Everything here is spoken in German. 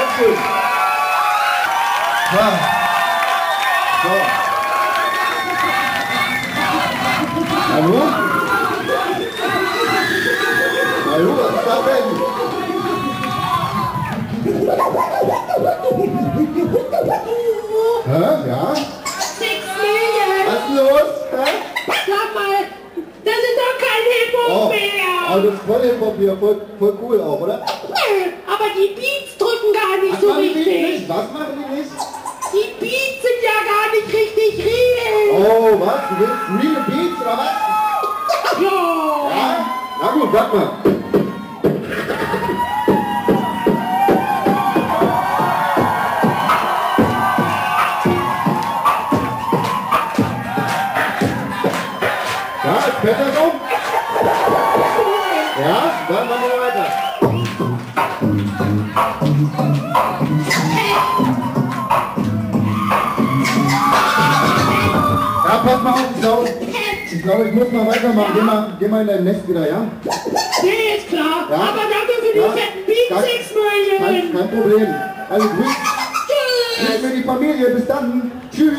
Dankeschön. Ja. So. Hallo? Hallo, was ist da denn? Hä? Ja? Was ist los? Hä? Sag mal, das ist doch kein Hip-Hop Oh, mehr! oh, das ist voll Hip-Hop hier, voll, voll cool auch, oder? Nö, Aber die Beats drücken gar nicht Was so machen die richtig. nicht? Was machen die nicht? Die Beats sind ja gar nicht richtig real. Oh, was? Du willst Real Beats oder was? Ja. Ja? Na gut, sag mal. Ja, ist besser so? Ja, dann machen wir weiter. Ja, pass mal auf, ich glaube, ich, glaube, ich muss mal weitermachen. Geh mal, geh mal in dein Nest wieder, ja? Nee, ist klar. Ja. Aber danke für die Ja. fetten Beats, Kein- Six Kein, kein Problem. Also grüß, grüß mir die Familie. Bis dann. Tschüss.